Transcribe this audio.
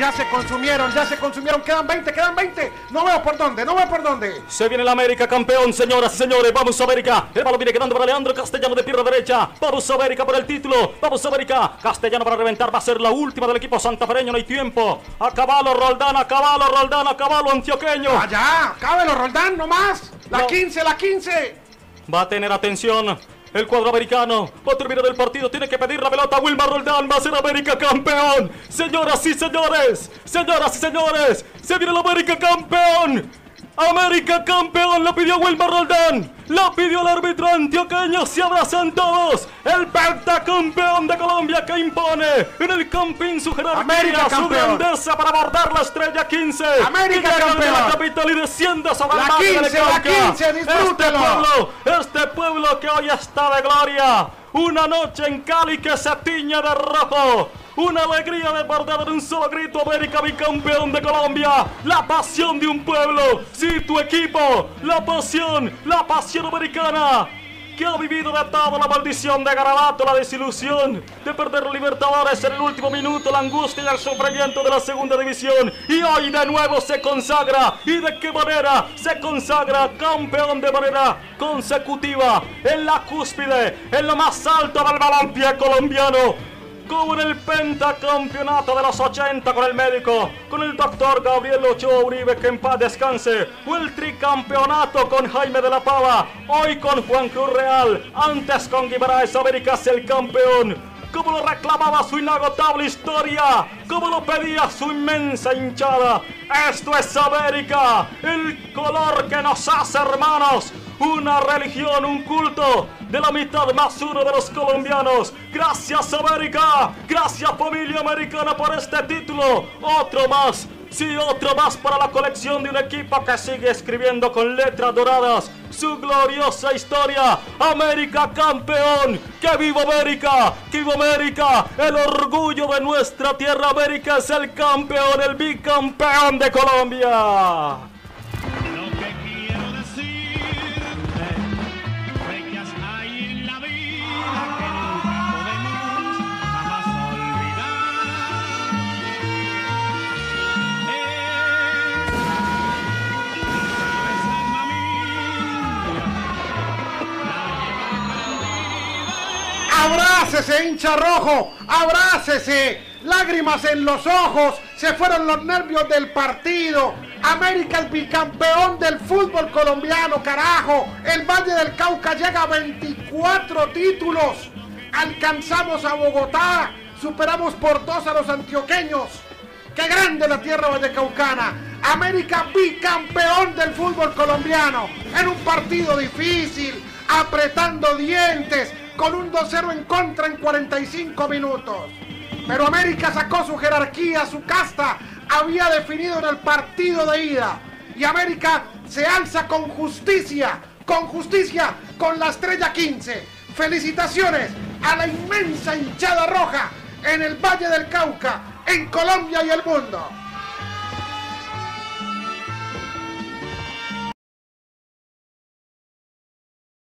Ya se consumieron, ya se consumieron. Quedan 20, quedan 20. No veo por dónde, no veo por dónde. Se viene el América campeón, señoras y señores. Vamos a América. El balón viene quedando para Leandro Castellano de pierna derecha. Vamos a América por el título. Vamos a América. Castellano para reventar. Va a ser la última del equipo santafereño. No hay tiempo. A caballo Roldán, a caballo Roldán, a caballo antioqueño. Allá, cábelo, Roldán, no más. La No. 15, la 15. Va a tener atención. El cuadro americano va a terminar el partido. Tiene que pedir la pelota. a Wilmar Roldán va a ser América campeón. Señoras y señores. Señoras y señores. Se viene el América campeón. América campeón. Lo pidió Wilmar Roldán. Lo pidió el árbitro antioqueño. Se abrazan todos. El pentacampeón de Colombia que impone en el campín su jerarquía, América su campeón. grandeza para abordar la estrella 15. América de la campeón. capital y desciende sobre La el valle del 15, la Cauca. 15, disfrútelo. Este pueblo, este pueblo que hoy está de gloria. Una noche en Cali que se tiñe de rojo. Una alegría desbordada de un solo grito. América bicampeón de Colombia. La pasión de un pueblo. Sí, tu equipo. La pasión. La pasión americana. Que ha vivido de todo la maldición de Garabato, la desilusión de perder Libertadores en el último minuto, la angustia y el sufrimiento de la segunda división. Y hoy de nuevo se consagra. ¿Y de qué manera? Se consagra campeón de manera consecutiva en la cúspide, en lo más alto del balompié colombiano en el pentacampeonato de los 80 con el médico, con el doctor Gabriel Ochoa Uribe, que en paz descanse, o el tricampeonato con Jaime de la Pava, hoy con Juan Cruz Real, antes con Guimaraes Américas el campeón, como lo reclamaba su inagotable historia, como lo pedía su inmensa hinchada. Esto es América, el color que nos hace hermanos, una religión, un culto de la mitad más uno de los colombianos. Gracias América, gracias familia americana por este título. Otro más, sí, otro más para la colección de un equipo que sigue escribiendo con letras doradas su gloriosa historia. América campeón, que viva América, que viva América, el orgullo de nuestra tierra. América es el campeón, el bicampeón de Colombia. Abrácese, hincha rojo. Abrácese. Lágrimas en los ojos. Se fueron los nervios del partido. América el bicampeón del fútbol colombiano, carajo. El Valle del Cauca llega a 24 títulos. Alcanzamos a Bogotá. Superamos por dos a los antioqueños. ¡Qué grande la tierra vallecaucana! América bicampeón del fútbol colombiano. En un partido difícil, apretando dientes, con un 2-0 en contra en 45 minutos. Pero América sacó su jerarquía, su casta. Había definido en el partido de ida. Y América se alza con justicia, con justicia, con la estrella 15. Felicitaciones a la inmensa hinchada roja en el Valle del Cauca, en Colombia y el mundo.